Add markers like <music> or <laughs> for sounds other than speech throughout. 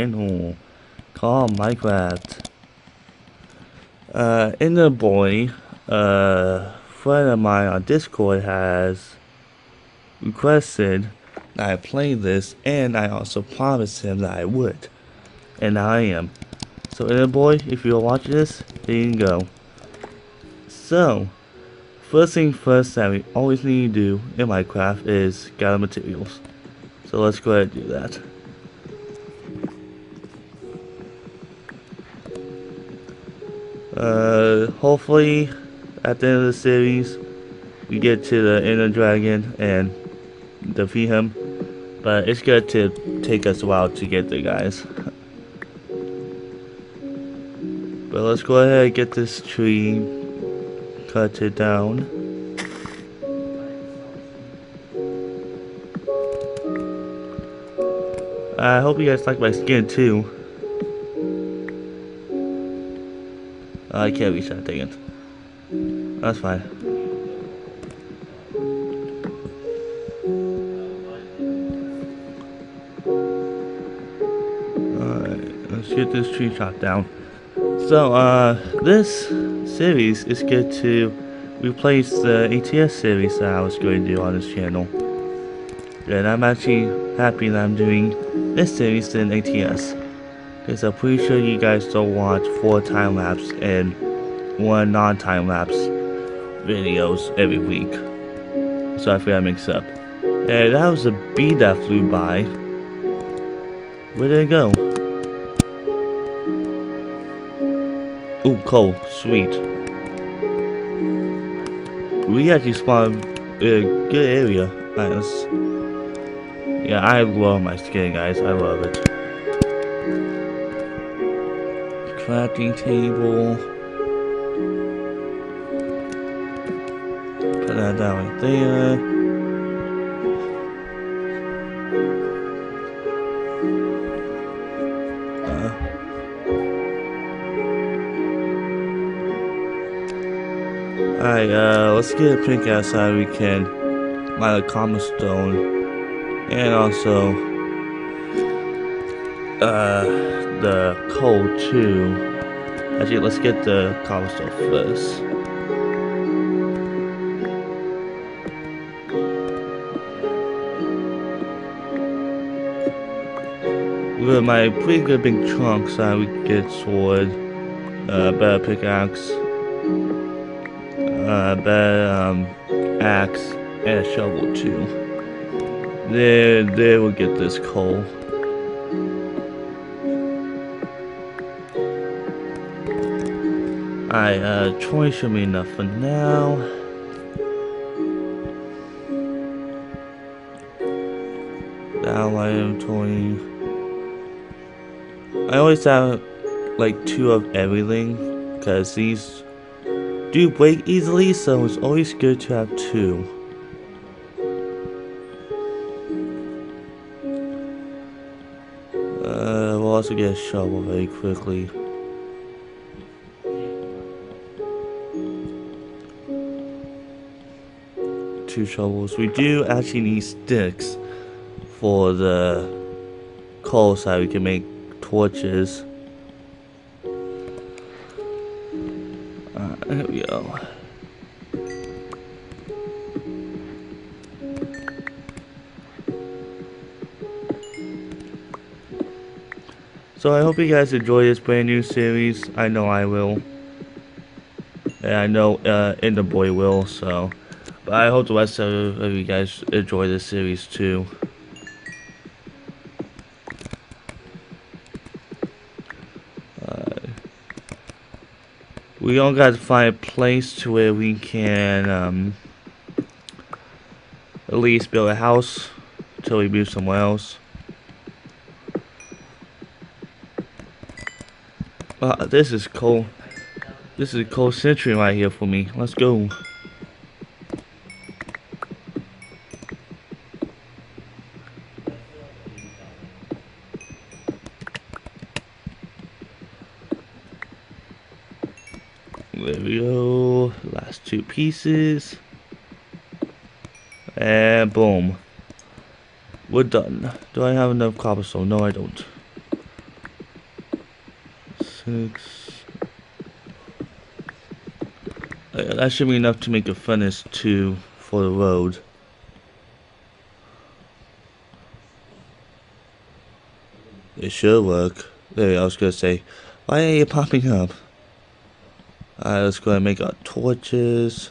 channel called Minecraft. Uh, Inner Boy, a friend of mine on Discord has requested I play this, and I also promised him that I would. And I am. So, Inner Boy, if you're watching this, there you go. So, first thing first that we always need to do in Minecraft is gather materials. So let's go ahead and do that. Uh, hopefully, at the end of the series, we get to the Ender Dragon and defeat him. But it's going to take us a while to get there, guys. But let's go ahead and get this tree, cut it down. I hope you guys like my skin too. I can't reach that thing. That's fine. Alright, let's get this tree chopped down. So, uh, this series is good to replace the ATS series that I was going to do on this channel. And I'm actually happy that I'm doing this series than ATS. Because I'm pretty sure you guys don't watch four time lapse and one non time lapse videos every week. So I feel that makes up. And that was a bee that flew by. Where did it go? Ooh, coal. Sweet. We actually spawned in a good area. Nice. Yeah, I love my skin, guys. I love it. Crafting table. Put that down right there. Alright, uh, let's get a pink outside we can mine a cobblestone and also uh, the coal too. Actually, let's get the cobblestone first. With my pretty good big trunks, I would get sword, uh, better pickaxe, uh, better um, axe, and a shovel too. There, there will get this coal. Alright, uh, 20 should be enough for now. Now I am 20. I always have like two of everything because these do break easily, so it's always good to have two. Uh, we'll also get a shovel very quickly. Two shovels. We do actually need sticks for the coal so we can make torches. Uh, there we go. So I hope you guys enjoy this brand new series. I know I will. And I know uh, Boy will, so. But I hope the rest of, you guys enjoy this series too. we all got to find a place to where we can um, at least build a house until we move somewhere else. Uh, this is cool. This is a cool century right here for me. Let's go. There we go. Last two pieces. And boom. We're done. Do I have enough cobblestone? No, I don't. six. Uh, that should be enough to make a furnace two for the road. It should work. There, I was gonna say, why are you popping up? Alright, let's go and make our torches.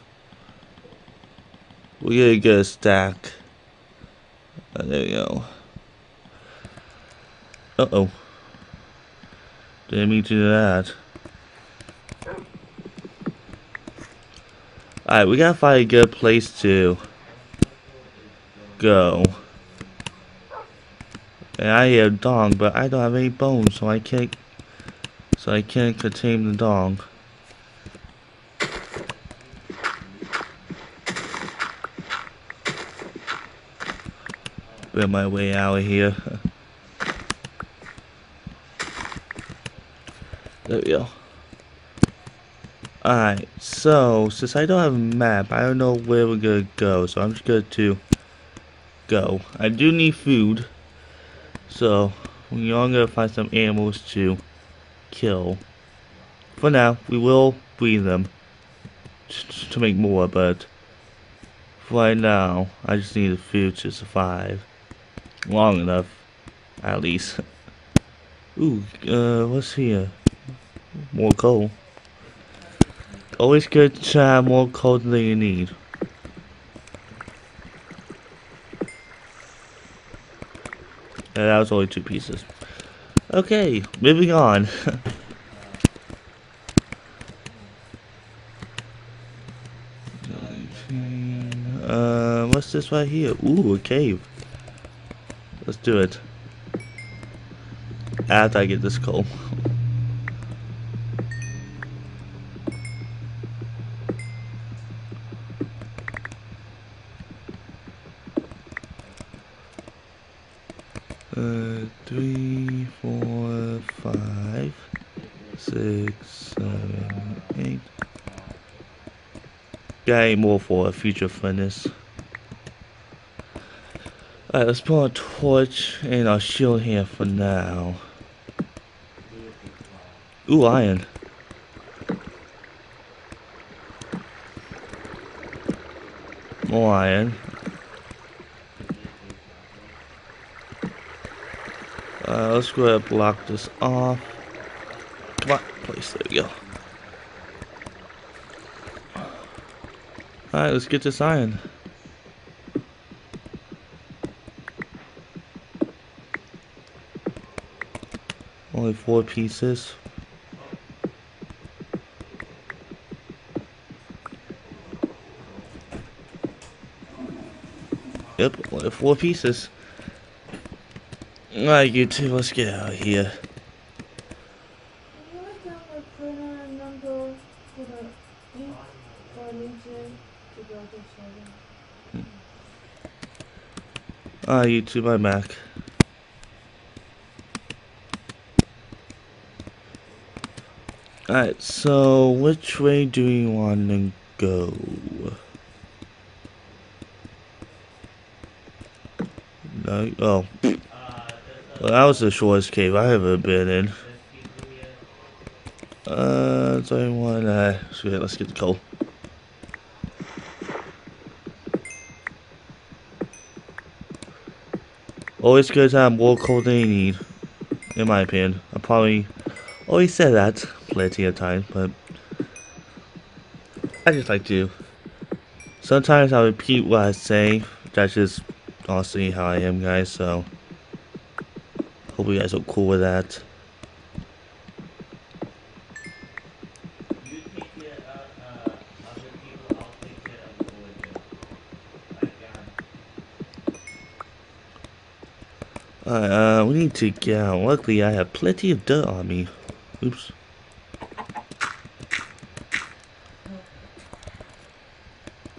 We're gonna get a stack. Uh, there we go. Uh oh. Didn't mean to do that. Alright, we gotta find a good place to go. And I a dog, but I don't have any bones, so I can't so I can't contain the dog. Been my way out of here. There we go. Alright, so since I don't have a map, I don't know where we're gonna go, so I'm just going to go. I do need food, so we are gonna find some animals to kill. For now, we will breed them to make more, but for right now, I just need the food to survive. Long enough, at least. Ooh, uh, what's here? More coal. Always good to have more coal than you need. And that was only two pieces. Okay, moving on. <laughs> uh, what's this right here? Ooh, a cave. Let's do it. After I get this coal. Uh, three, four, five, six, seven, eight. Got more for a future furnace. Alright, let's put a torch and our shield here for now. Ooh, iron. More iron. Uh, let's go ahead and block this off. Come on, place, there we go. Alright, let's get this iron. Only four pieces. Yep, only four pieces. Alright, you two, let's get out of here. Ah, you two, my Mac. Alright, so which way do we want to go? No, oh. Well, that was the shortest cave I ever been in. Uh, do I want to... Yeah, let's get the coal. Always good to have more coal than you need, in my opinion. I probably always said that plenty of times, but I just like to. Sometimes I repeat what I say. That's just honestly how I am, guys. So hope you guys are cool with that. Alright, uh, we need to get out. Luckily, I have plenty of dirt on me. Oops.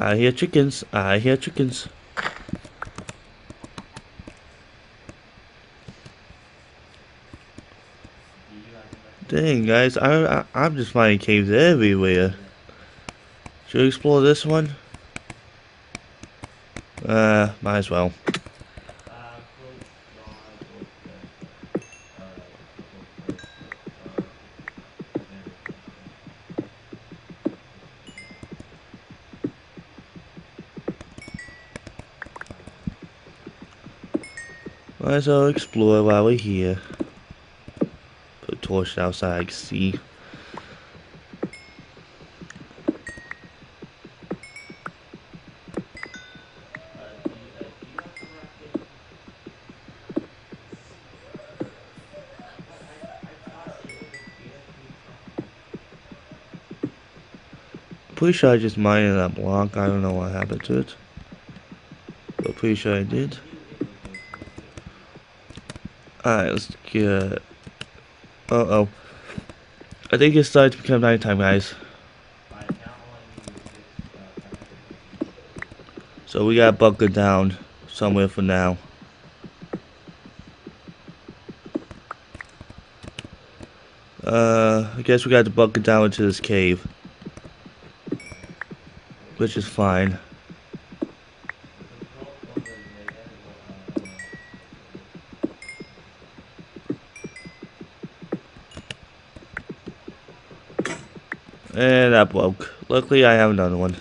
I hear chickens. I hear chickens. Dang, guys, I, I I'm just finding caves everywhere. Should we explore this one? Uh, might as well. Might as well explore while we're here. Put a torch outside see. Pretty sure I just mined that block. I don't know what happened to it. But pretty sure I did. Alright, let's get... Uh-oh. I think it's starting to become nighttime, guys. So we gotta bunker down somewhere for now. Uh, I guess we got to bunker down into this cave. Which is fine. And that broke. Luckily, I have another one.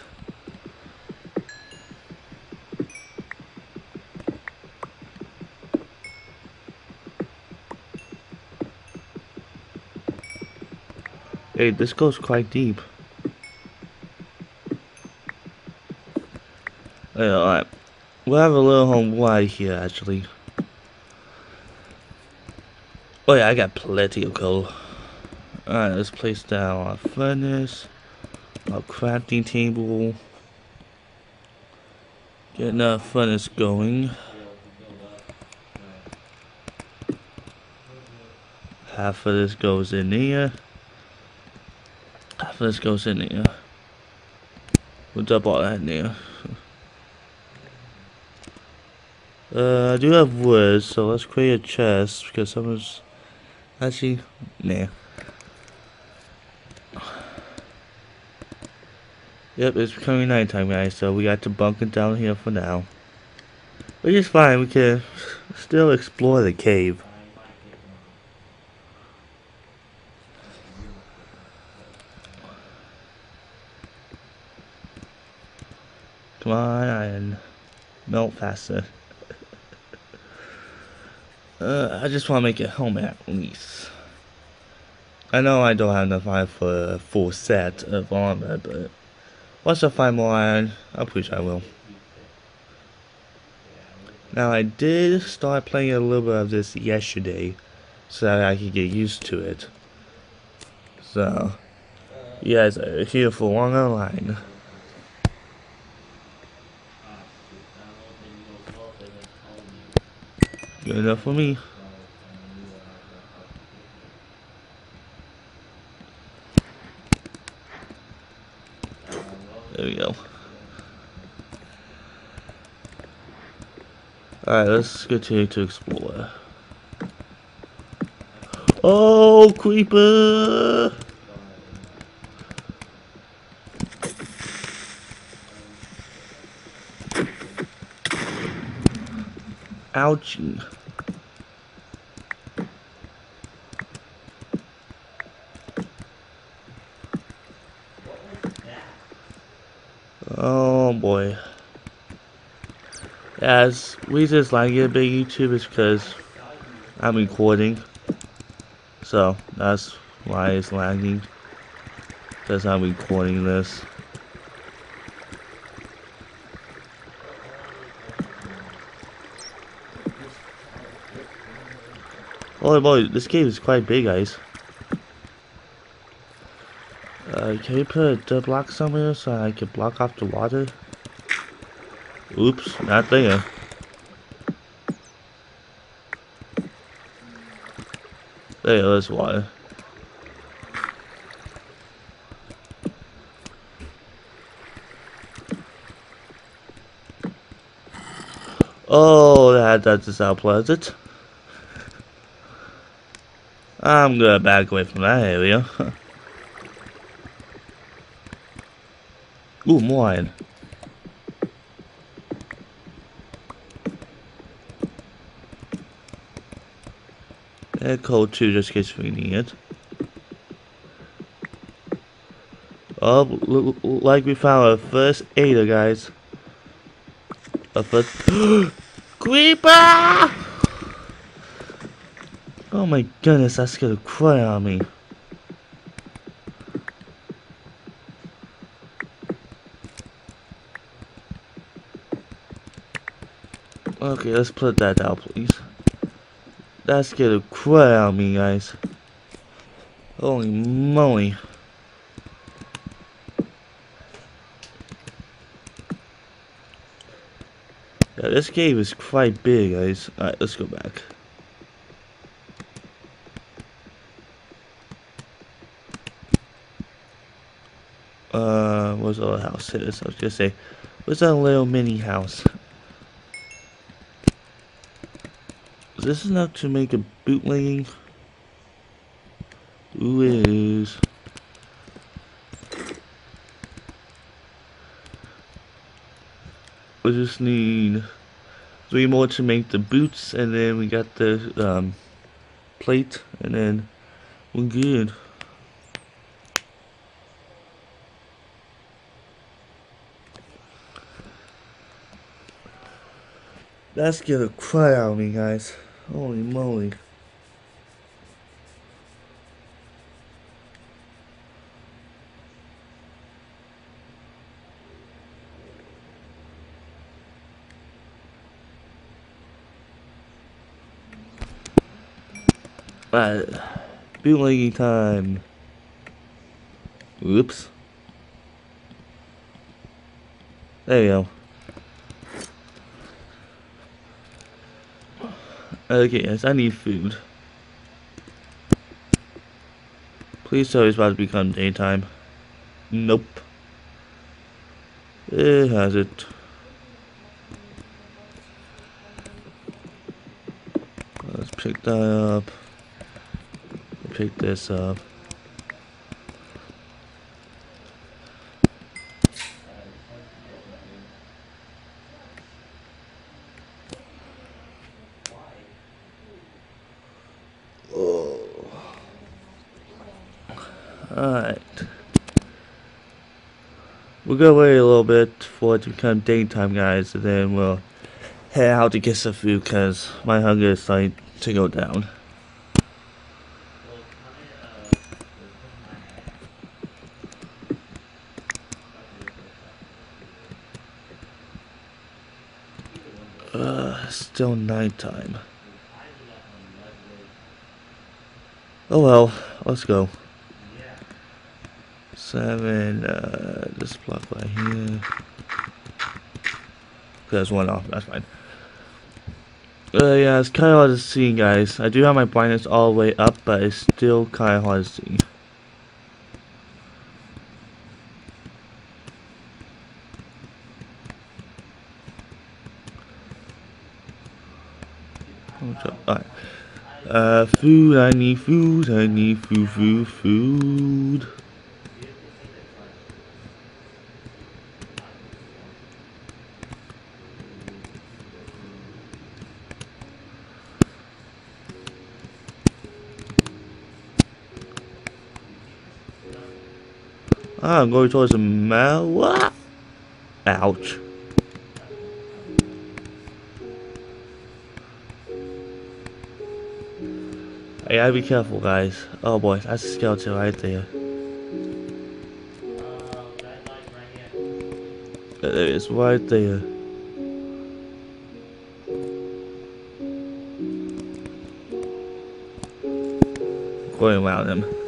Hey, this goes quite deep. Yeah, alright. We'll have a little home wide here, actually. Oh yeah, I got plenty of coal. Alright, let's place down our furnace, our crafting table. Getting our furnace going. Half of this goes in here. Half of this goes in here. We'll double that in here. <laughs> Uh, I do have wood, so let's create a chest because someone's actually nah. Yep, it's becoming nighttime, guys, so we got to bunker down here for now. Which is fine, we can still explore the cave. Come on, iron. Melt faster. <laughs> uh, I just want to make it home at least. I know I don't have enough iron for a full set of armor, but once I find more iron, I'm pretty sure I will. Now I did start playing a little bit of this yesterday, so that I could get used to it. So, you guys are here for one Online. Good enough for me. There we go. Alright, let's continue to explore. Oh, creeper! Ouchie. Oh boy. As reason it's lagging a bit YouTube is because I'm recording. So that's why it's lagging. Because I'm recording this. Oh boy, this cave is quite big guys. Uh, can you put a block somewhere so I can block off the water? Oops, not there. There there's water. Oh, that, that is how pleasant. I'm gonna back away from that area. <laughs> Ooh, more iron. And code 2 just in case we need it. Oh, look, like we found our first aider, guys. A first... <gasps> Creeper! Oh my goodness, that's gonna cry on me. Okay, let's put that down, please. That's gonna cry on me, guys. Holy moly. Yeah, this cave is quite big, guys. Alright, let's go back. Uh, what's the other house? I was gonna say, what's that little mini house? This is this enough to make a bootlegging? Who is? We just need three more to make the boots, and then we got the um, plate, and then we're good. That's gonna cry on me, guys. Holy moly. Alright, bootlegging time. Oops. There we go. Okay, yes, I need food. Please tell me it's about to become daytime. Nope. It has it. Let's pick that up. Pick this up. Alright. Gonna wait a little bit for it to become daytime, guys, and then we'll head out to get some food, because my hunger is starting to go down. Uh, still nighttime. Oh well, let's go. Seven, uh, this block right here. There's one off, that's fine. Uh, yeah, it's kind of hard to see, guys. I do have my brightness all the way up, but it's still kind of hard to see. Alright. Uh, food, I need food, I need food, food, food. Ah, I'm going towards the mouth. Ouch. I gotta be careful, guys. Oh boy, that's a skeleton right there. There it is, right there. Going around him.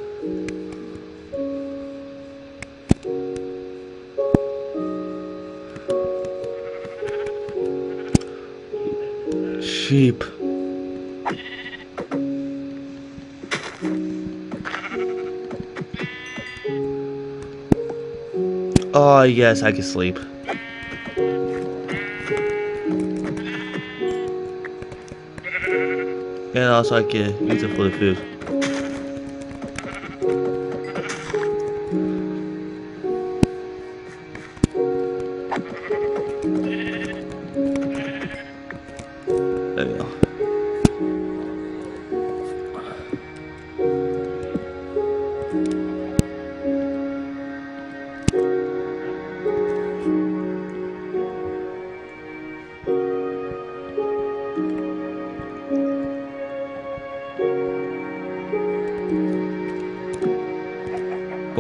Sheep. Oh, yes, I can sleep. And also I can use it for the food.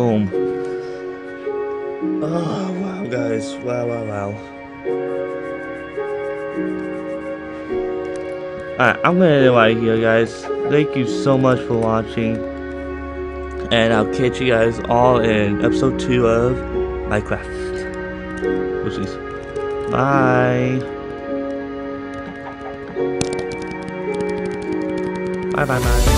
Boom. Oh, wow, guys. Wow, wow, wow. Alright, I'm gonna end it right here, guys. Thank you so much for watching. And I'll catch you guys all in episode 2 of Minecraft. Is bye. Bye bye bye.